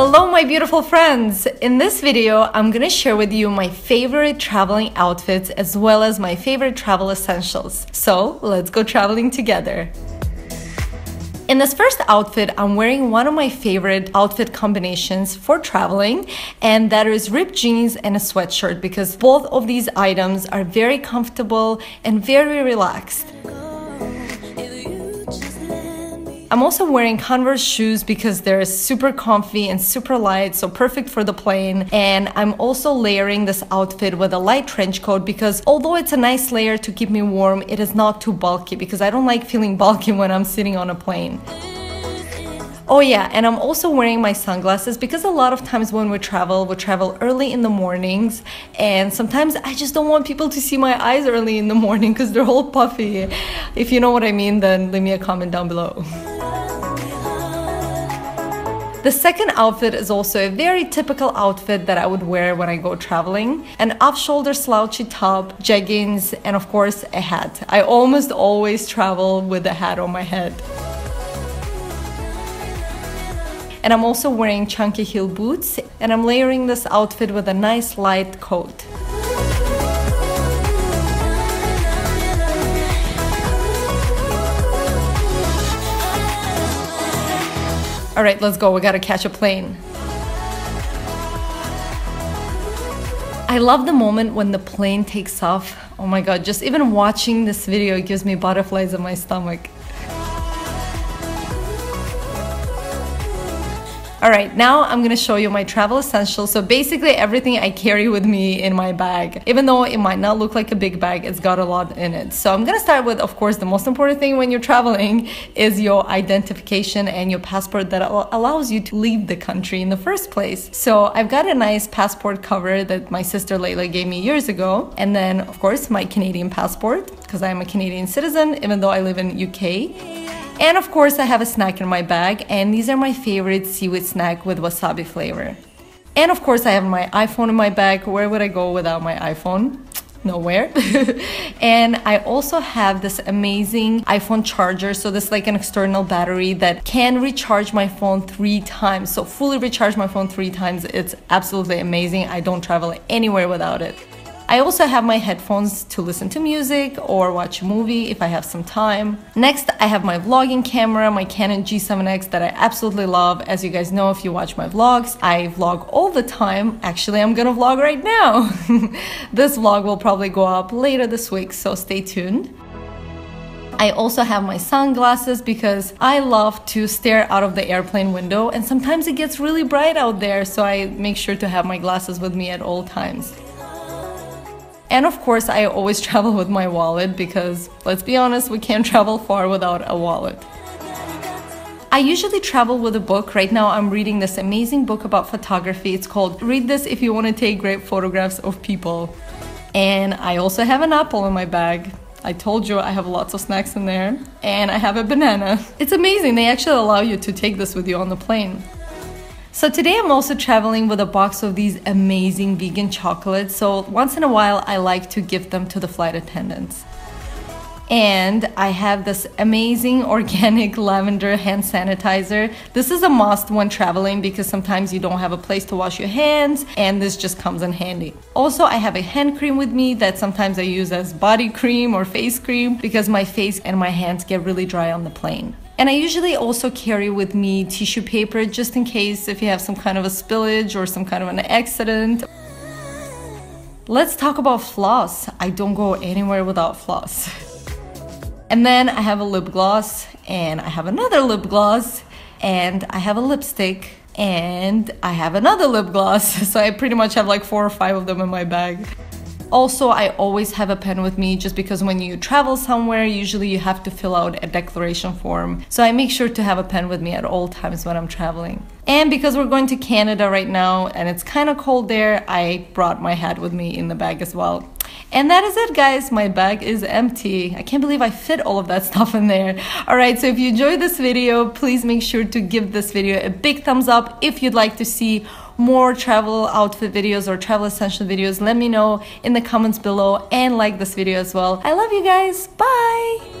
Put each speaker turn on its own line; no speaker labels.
Hello my beautiful friends! In this video, I'm gonna share with you my favorite traveling outfits as well as my favorite travel essentials. So let's go traveling together. In this first outfit, I'm wearing one of my favorite outfit combinations for traveling, and that is ripped jeans and a sweatshirt because both of these items are very comfortable and very relaxed. I'm also wearing Converse shoes because they're super comfy and super light, so perfect for the plane. And I'm also layering this outfit with a light trench coat because although it's a nice layer to keep me warm, it is not too bulky because I don't like feeling bulky when I'm sitting on a plane. Oh yeah, and I'm also wearing my sunglasses because a lot of times when we travel, we travel early in the mornings and sometimes I just don't want people to see my eyes early in the morning because they're all puffy. If you know what I mean, then leave me a comment down below. The second outfit is also a very typical outfit that I would wear when I go traveling. An off-shoulder slouchy top, jeggings, and of course a hat. I almost always travel with a hat on my head. And I'm also wearing chunky heel boots and I'm layering this outfit with a nice light coat. All right, let's go. We gotta catch a plane. I love the moment when the plane takes off. Oh my god, just even watching this video gives me butterflies in my stomach. All right, now I'm gonna show you my travel essentials. So basically everything I carry with me in my bag. Even though it might not look like a big bag, it's got a lot in it. So I'm gonna start with, of course, the most important thing when you're traveling is your identification and your passport that allows you to leave the country in the first place. So I've got a nice passport cover that my sister Layla gave me years ago. And then, of course, my Canadian passport, because I'm a Canadian citizen, even though I live in UK. And of course I have a snack in my bag and these are my favorite seaweed snack with wasabi flavor. And of course I have my iPhone in my bag. Where would I go without my iPhone? nowhere and i also have this amazing iphone charger so this like an external battery that can recharge my phone three times so fully recharge my phone three times it's absolutely amazing i don't travel anywhere without it I also have my headphones to listen to music or watch a movie if I have some time. Next, I have my vlogging camera, my Canon G7X that I absolutely love. As you guys know, if you watch my vlogs, I vlog all the time. Actually, I'm gonna vlog right now. this vlog will probably go up later this week, so stay tuned. I also have my sunglasses because I love to stare out of the airplane window and sometimes it gets really bright out there so I make sure to have my glasses with me at all times. And of course, I always travel with my wallet because, let's be honest, we can't travel far without a wallet. I usually travel with a book. Right now, I'm reading this amazing book about photography. It's called Read This If You Want to Take Great Photographs of People. And I also have an apple in my bag. I told you I have lots of snacks in there. And I have a banana. It's amazing. They actually allow you to take this with you on the plane. So today I'm also traveling with a box of these amazing vegan chocolates. So once in a while I like to give them to the flight attendants. And I have this amazing organic lavender hand sanitizer. This is a must when traveling because sometimes you don't have a place to wash your hands and this just comes in handy. Also, I have a hand cream with me that sometimes I use as body cream or face cream because my face and my hands get really dry on the plane. And I usually also carry with me tissue paper just in case if you have some kind of a spillage or some kind of an accident. Let's talk about floss. I don't go anywhere without floss. And then I have a lip gloss and I have another lip gloss and I have a lipstick and I have another lip gloss. So I pretty much have like four or five of them in my bag. Also, I always have a pen with me just because when you travel somewhere, usually you have to fill out a declaration form. So I make sure to have a pen with me at all times when I'm traveling. And because we're going to Canada right now and it's kind of cold there, I brought my hat with me in the bag as well. And that is it, guys. My bag is empty. I can't believe I fit all of that stuff in there. All right, so if you enjoyed this video, please make sure to give this video a big thumbs up if you'd like to see more travel outfit videos or travel essential videos, let me know in the comments below and like this video as well. I love you guys. Bye!